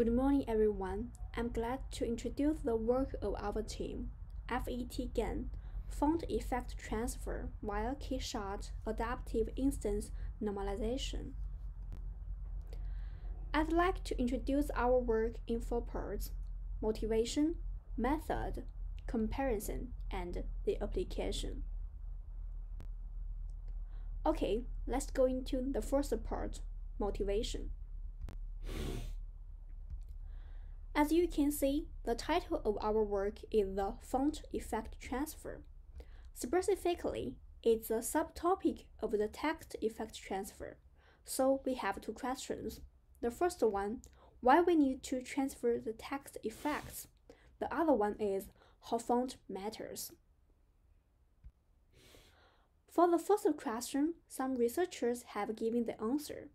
Good morning, everyone. I'm glad to introduce the work of our team, FET-GAN, Font Effect Transfer via K-shot Adaptive Instance Normalization. I'd like to introduce our work in four parts, motivation, method, comparison, and the application. Okay, let's go into the first part, motivation. As you can see, the title of our work is the font effect transfer. Specifically, it's a subtopic of the text effect transfer. So we have two questions. The first one, why we need to transfer the text effects. The other one is how font matters. For the first question, some researchers have given the answer.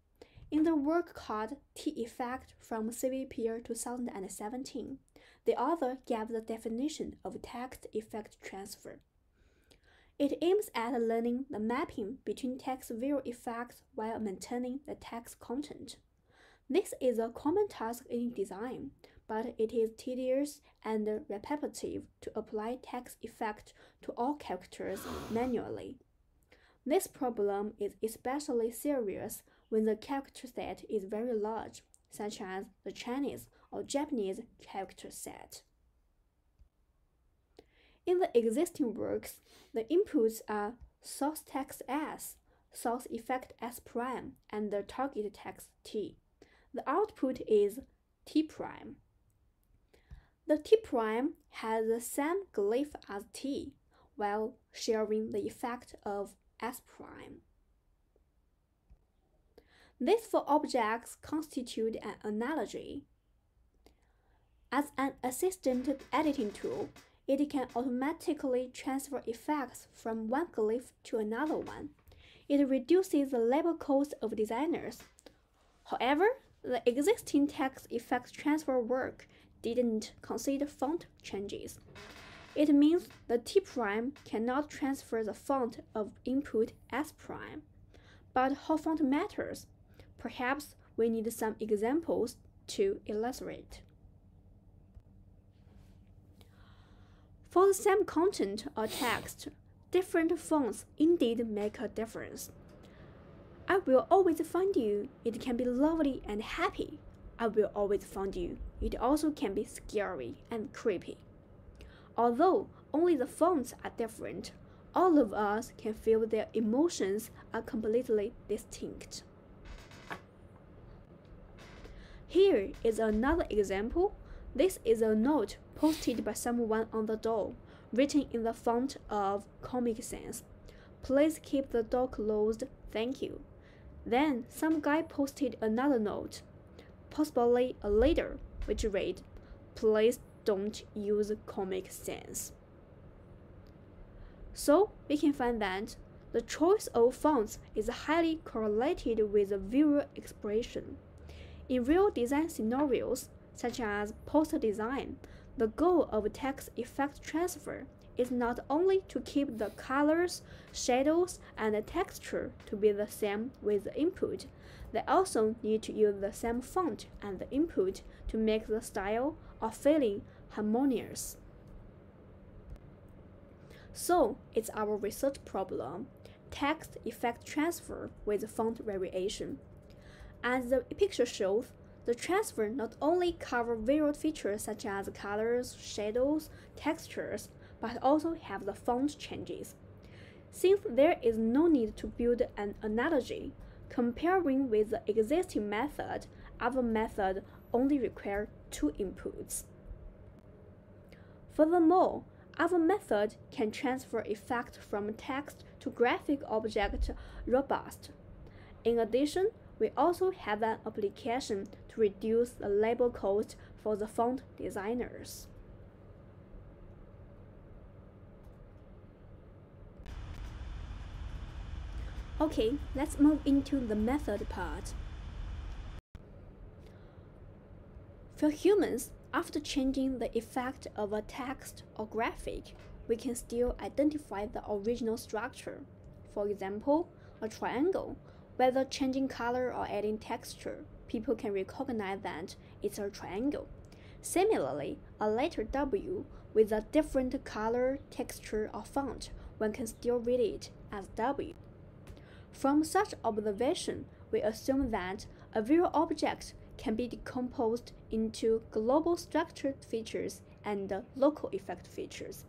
In the work called T-Effect from CVPR 2017, the author gave the definition of text effect transfer. It aims at learning the mapping between text visual effects while maintaining the text content. This is a common task in design, but it is tedious and repetitive to apply text effect to all characters manually. This problem is especially serious when the character set is very large, such as the Chinese or Japanese character set. In the existing works, the inputs are source text S, source effect S prime, and the target text T. The output is T prime. The T prime has the same glyph as T, while sharing the effect of S prime. These four objects constitute an analogy. As an assistant editing tool, it can automatically transfer effects from one glyph to another one. It reduces the labor cost of designers. However, the existing text effect transfer work didn't consider font changes. It means the T prime cannot transfer the font of input S prime. But how font matters? Perhaps we need some examples to illustrate. For the same content or text, different fonts indeed make a difference. I will always find you. It can be lovely and happy. I will always find you. It also can be scary and creepy. Although only the fonts are different, all of us can feel their emotions are completely distinct. Here is another example. This is a note posted by someone on the door, written in the font of Comic Sans. Please keep the door closed, thank you. Then some guy posted another note, possibly a letter, which read, Please don't use Comic Sans. So we can find that the choice of fonts is highly correlated with the visual expression. In real design scenarios, such as poster design, the goal of text effect transfer is not only to keep the colors, shadows, and texture to be the same with the input, they also need to use the same font and the input to make the style or feeling harmonious. So, it's our research problem, text effect transfer with font variation. As the picture shows, the transfer not only covers visual features such as colors, shadows, textures, but also have the font changes. Since there is no need to build an analogy, comparing with the existing method, our method only requires two inputs. Furthermore, our method can transfer effect from text to graphic object robust. In addition, we also have an application to reduce the labor cost for the font designers. Okay, let's move into the method part. For humans, after changing the effect of a text or graphic, we can still identify the original structure. For example, a triangle Whether changing color or adding texture, people can recognize that it's a triangle. Similarly, a letter W with a different color, texture, or font, one can still read it as W. From such observation, we assume that a visual object can be decomposed into global structure features and local effect features.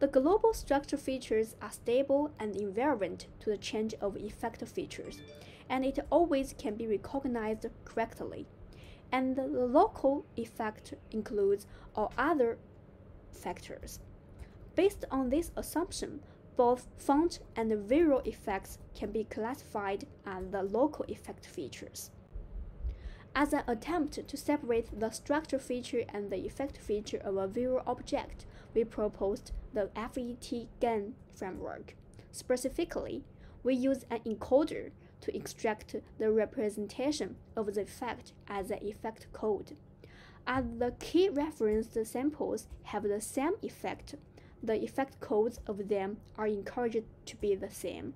The global structure features are stable and invariant to the change of effect features, and it always can be recognized correctly. And the local effect includes all other factors. Based on this assumption, both font and visual effects can be classified as the local effect features. As an attempt to separate the structure feature and the effect feature of a visual object, we proposed the FET-GAN framework. Specifically, we use an encoder to extract the representation of the effect as an effect code. As the K reference samples have the same effect, the effect codes of them are encouraged to be the same.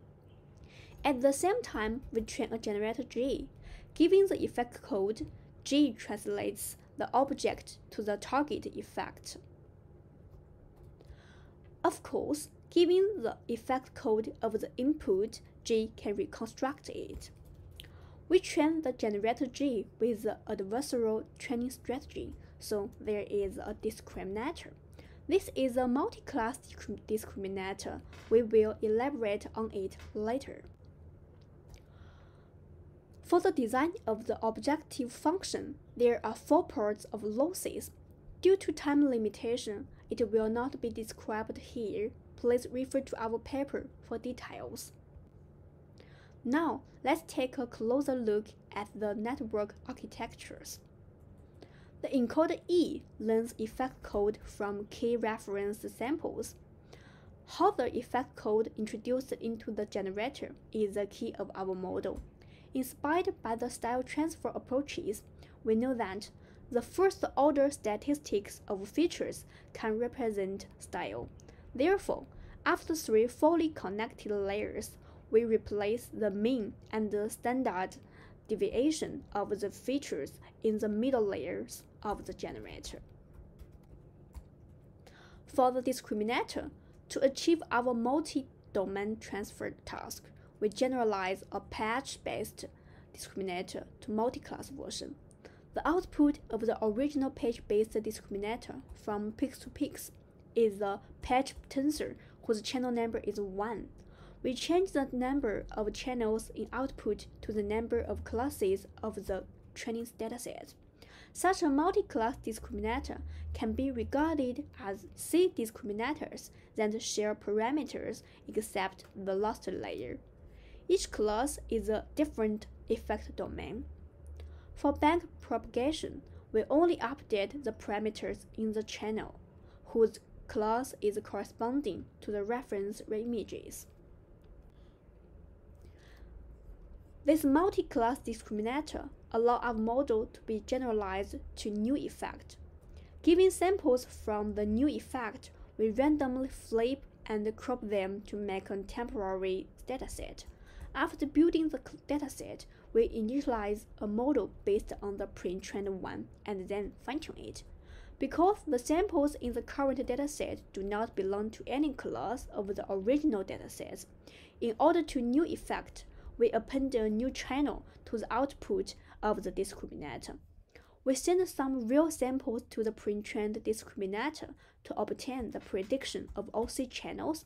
At the same time, we train a generator G. Given the effect code, G translates the object to the target effect. Of course, given the effect code of the input, G can reconstruct it. We train the generator G with the adversarial training strategy, so there is a discriminator. This is a multi-class discriminator. We will elaborate on it later. For the design of the objective function, there are four parts of losses. Due to time limitation, it will not be described here. Please refer to our paper for details. Now, let's take a closer look at the network architectures. The encoder E learns effect code from K reference samples. How the effect code introduced into the generator is the key of our model. Inspired by the style transfer approaches, we know that the first order statistics of features can represent style. Therefore, after three fully connected layers, we replace the mean and the standard deviation of the features in the middle layers of the generator. For the discriminator, to achieve our multi-domain transfer task, we generalize a patch-based discriminator to multi-class version. The output of the original patch-based discriminator from pix2pix is a patch tensor whose channel number is 1. We change the number of channels in output to the number of classes of the training dataset. Such a multi-class discriminator can be regarded as C discriminators that share parameters except the last layer. Each class is a different effect domain. For back propagation, we only update the parameters in the channel, whose class is corresponding to the reference images. This multi-class discriminator allows our model to be generalized to new effect. Given samples from the new effect, we randomly flip and crop them to make a temporary dataset. After building the dataset, we initialize a model based on the pre-trained one and then fine-tune it. Because the samples in the current dataset do not belong to any class of the original datasets, in order to new effect, we append a new channel to the output of the discriminator. We send some real samples to the pre-trained discriminator to obtain the prediction of all OC channels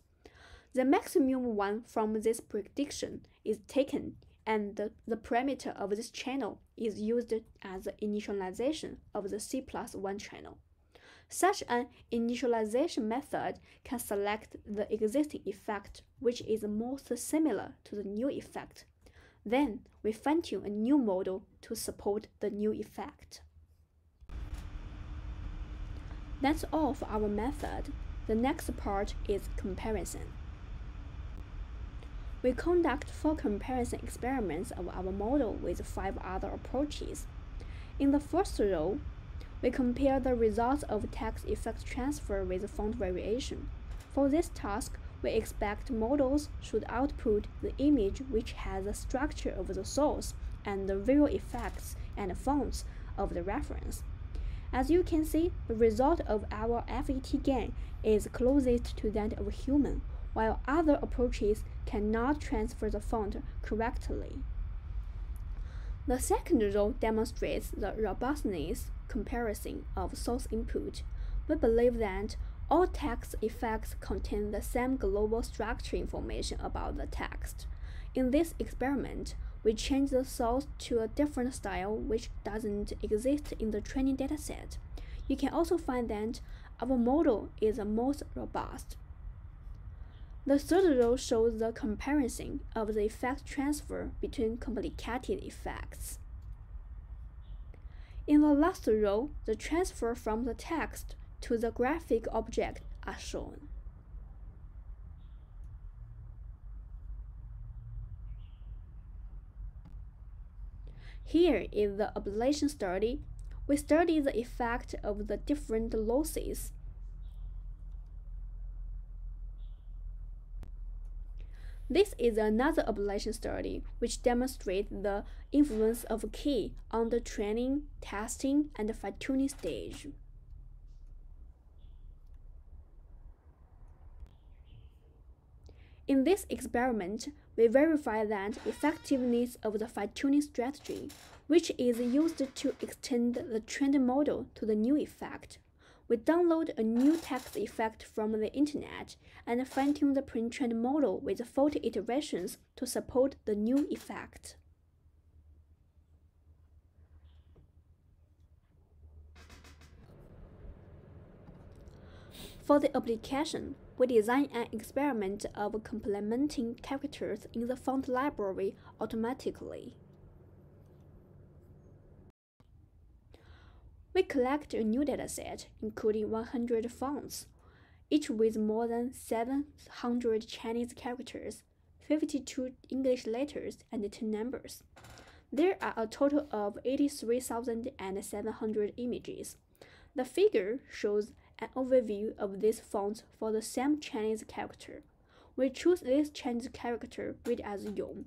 the maximum one from this prediction is taken and the, the parameter of this channel is used as the initialization of the C plus 1 channel. Such an initialization method can select the existing effect which is most similar to the new effect. Then we fine-tune a new model to support the new effect. That's all for our method. The next part is comparison we conduct four comparison experiments of our model with five other approaches. In the first row, we compare the results of text effect transfer with font variation. For this task, we expect models should output the image which has the structure of the source and the visual effects and fonts of the reference. As you can see, the result of our FET GAN is closest to that of human, while other approaches cannot transfer the font correctly. The second row demonstrates the robustness comparison of source input. We believe that all text effects contain the same global structure information about the text. In this experiment, we change the source to a different style which doesn't exist in the training dataset. You can also find that our model is the most robust. The third row shows the comparison of the effect transfer between complicated effects. In the last row, the transfer from the text to the graphic object are shown. Here is the ablation study. We study the effect of the different losses. This is another ablation study which demonstrates the influence of K on the training, testing, and fine-tuning stage. In this experiment, we verify that effectiveness of the fine-tuning strategy, which is used to extend the trained model to the new effect. We download a new text effect from the internet and fine-tune the pre-trained model with 40 iterations to support the new effect. For the application, we design an experiment of complementing characters in the font library automatically. We collect a new dataset, including 100 fonts, each with more than 700 Chinese characters, 52 English letters, and 10 numbers. There are a total of 83,700 images. The figure shows an overview of these fonts for the same Chinese character. We choose this Chinese character read as Yong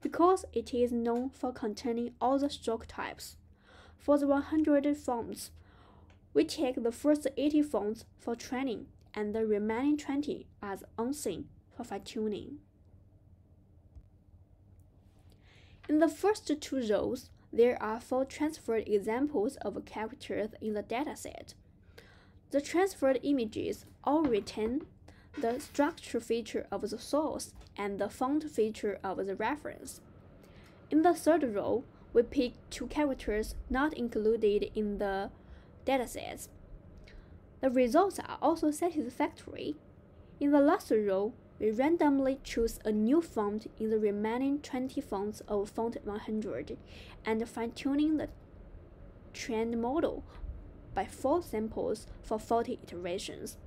because it is known for containing all the stroke types. For the 100 fonts, we take the first 80 fonts for training and the remaining 20 as unseen for fine-tuning. In the first two rows, there are four transferred examples of characters in the dataset. The transferred images all retain the structure feature of the source and the font feature of the reference. In the third row, we pick two characters not included in the datasets. The results are also satisfactory. In the last row, we randomly choose a new font in the remaining 20 fonts of font 100 and fine-tuning the trend model by 4 samples for 40 iterations.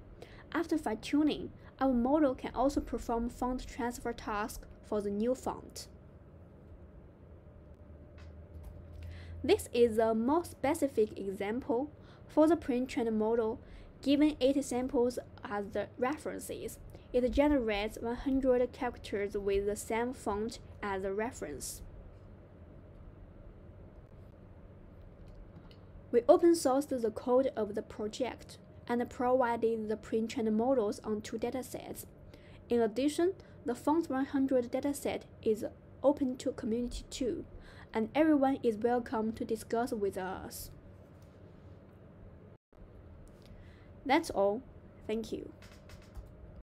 After fine-tuning, our model can also perform font transfer tasks for the new font. This is a more specific example. For the pre-trained model, given 8 samples as the references, it generates 100 characters with the same font as the reference. We open sourced the code of the project and provided the pre-trained models on two datasets. In addition, the Font 100 dataset is open to community too, and everyone is welcome to discuss with us. That's all. Thank you.